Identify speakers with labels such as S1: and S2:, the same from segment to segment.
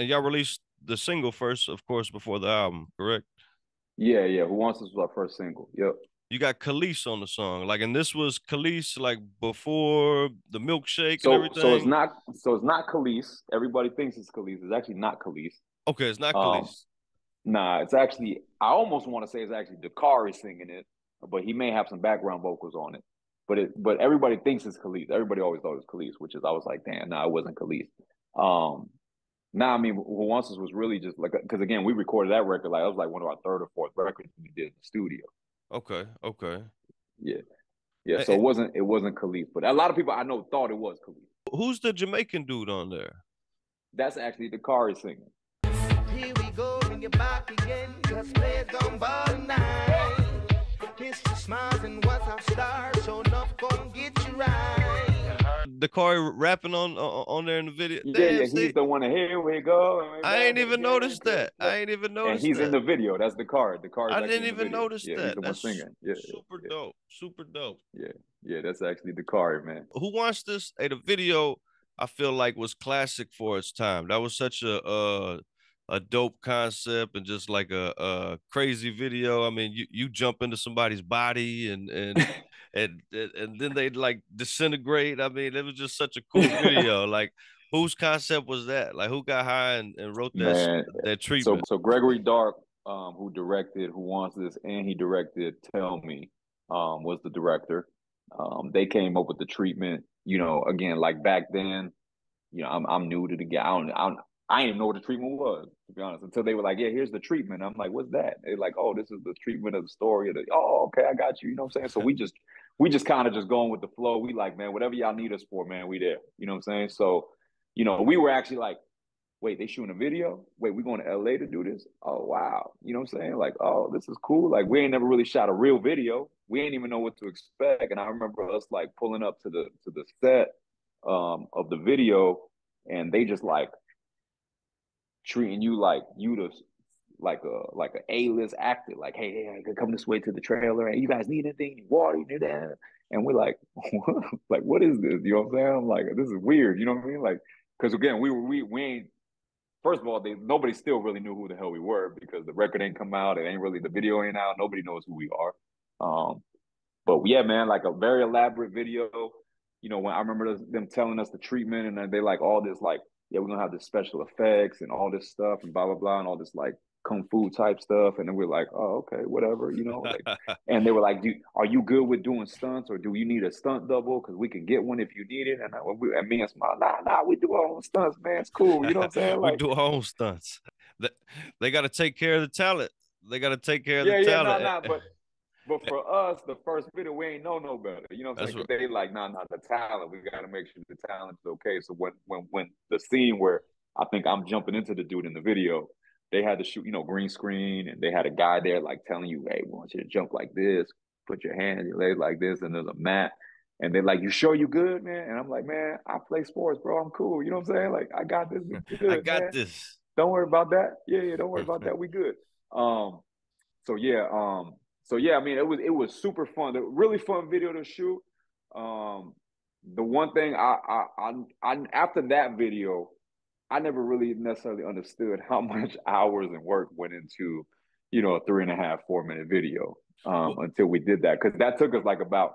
S1: and y'all released the single first, of course, before the album, correct?
S2: Yeah, yeah. Who Wants This was our first single. Yep.
S1: You got Kelis on the song, like, and this was Kelis like before the milkshake
S2: So
S1: and everything.
S2: so it's not so it's not Kelis. Everybody thinks it's Kelis. It's actually not Kelis.
S1: okay. It's not
S2: Um, Nah, it's actually I almost want to say it's actually Dakari singing it, but he may have some background vocals on it. But it but everybody thinks it's Kelis. Everybody always thought it was Kelis, which is I was like, damn, no, nah, it wasn't Kelis. Um now I mean Who Wants Us was really just like because again we recorded that record like it was like one of our third or fourth records we did in the studio.
S1: okay, okay.
S2: Yeah. Yeah.
S1: A-
S2: So it wasn't it wasn't Khalif, But a lot of people I know thought it was Khalif.
S1: Who's the Jamaican dude on there?
S2: That's actually Dakari singing.
S3: Here we go, bring it back again. Cause players gon' ball tonight. Mr. Smiles and what's our star? So enough gon' get you right.
S1: Dakari rapping on on on there in the video.
S2: Yeah,
S1: Damn,
S2: yeah,
S1: see,
S2: he's the one here we go.
S1: I ain't even noticed that. I ain't even
S2: and
S1: noticed
S2: he's
S1: that.
S2: in the video. That's Dakari. The card.
S1: I didn't even notice
S2: yeah,
S1: that.
S2: He's the
S1: That's
S2: singing. Yeah, yeah,
S1: super
S2: yeah,
S1: dope. Super dope.
S2: Yeah, yeah. That's actually Dakari, man.
S1: Who wants this? Hey, the video I feel like was classic for its time. That was such a uh a dope concept and just like a, a crazy video. I mean, you you jump into somebody's body and and and and, then they like disintegrate. I mean, it was just such a cool video. like whose concept was that? Like who got high and, and wrote that
S2: Man,
S1: that
S2: So,
S1: treatment?
S2: so Gregory Dark, um, who directed Who Wants This, and he directed Tell Me, um, was the director. Um, they came up with the treatment. You know, again, like back then, you know, I'm I'm new to the game. I don't, I don't, I didn't even know what the treatment was, to be honest, until they were like, "Yeah, here's the treatment." I'm like, "What's that?" They're like, "Oh, this is the treatment of the story." Of the, oh, okay, I got you. You know what I'm saying? So we just, we just kind of just going with the flow. We like, man, whatever y'all need us for, man, we there. You know what I'm saying? So, you know, we were actually like, wait, they shooting a video? Wait, we going to LA to do this? Oh wow. You know what I'm saying? Like, oh, this is cool. Like we ain't never really shot a real video. We ain't even know what to expect. And I remember us like pulling up to the to the set um of the video and they just like treating you like you the like a like a A-list actor, like, hey, hey, I could come this way to the trailer, and you guys need anything, Need water, you need that. And we're like, what? like, what is this? You know what I'm saying? I'm like, this is weird, you know what I mean? Like, because again, we we we ain't first of all, they nobody still really knew who the hell we were because the record ain't come out, it ain't really the video ain't out, nobody knows who we are. Um, but we yeah, man, like a very elaborate video. You know, when I remember them telling us the treatment, and they like all this like, yeah, we're gonna have this special effects and all this stuff and blah blah blah and all this like kung fu type stuff, and then we're like, oh okay, whatever, you know. Like, and they were like, do, "Are you good with doing stunts, or do you need a stunt double? Because we can get one if you need it." And, I, we, and me and Smile, nah, nah, we do our own stunts, man. It's cool. You know what I'm saying?
S1: we do our own stunts. They, they got to take care of the talent. They got to take care of
S2: yeah,
S1: the
S2: yeah, nah,
S1: talent.
S2: nah. But but for us, the first video, we ain't know no better. You know what I'm saying? 'Cause They like, nah, nah, the talent. We got to make sure the talent's okay. So when when when the scene where I think I'm jumping into the dude in the video, they had to shoot, you know, green screen, and they had a guy there like telling you, hey, we want you to jump like this, put your hand, your leg like this, and there's a mat. And they're like, "You sure you good, man?" And I'm like, "Man, I play sports, bro. I'm cool. You know what I'm saying? Like, I got this. Good,
S1: I got
S2: man.
S1: this.
S2: Don't worry about that. Yeah, yeah. Don't worry about that. We good. Um, so yeah, um, so yeah. I mean, it was it was super fun. A really fun video to shoot. Um, the one thing I I I, I after that video, I never really necessarily understood how much hours and work went into, you know, a three and a half, four minute video um, until we did that. Cause that took us like about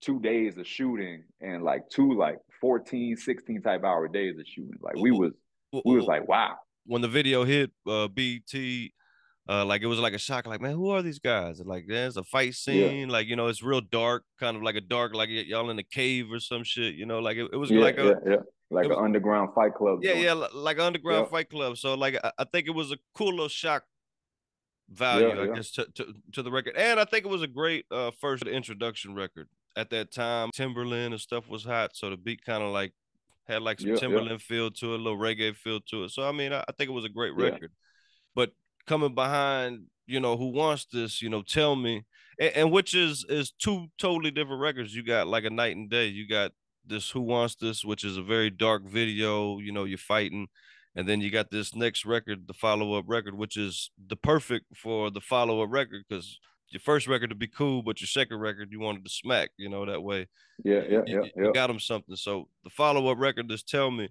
S2: two days of shooting and like two like 14, 16 type hour days of shooting. Like we was, we was like, wow.
S1: when the video hit uh BT, uh like it was like a shock, like, man, who are these guys? And like there's a fight scene, like you know, it's real dark, kind of like a dark, like y'all in a cave or some shit, you know, like it, it was
S2: Yeah,
S1: like a
S2: yeah, yeah. Like an underground fight club.
S1: yeah, yeah, li- like underground
S2: Yeah.
S1: fight club. So like I, I think it was a cool little shock value,
S2: Yeah,
S1: I guess, to, to to the record. And I think it was a great uh first introduction record. At that time, Timbaland and stuff was hot, so the beat kind of like had like some
S2: Yeah, yeah.
S1: Timbaland feel to it, a little reggae feel to it. So I mean, I, I think it was a great
S2: Yeah.
S1: record. But coming behind, you know, who wants this? You know, tell me, and, and which is is two totally different records. You got like a night and day. You got this who wants this, which is a very dark video. You know, you're fighting, and then you got this next record, the follow up record, which is the perfect for the follow up record because your first record to be cool, but your second record you wanted to smack. You know that way
S2: Yeah, yeah,
S1: you,
S2: yeah,
S1: you
S2: yeah.
S1: got them something. So the follow up record, just tell me,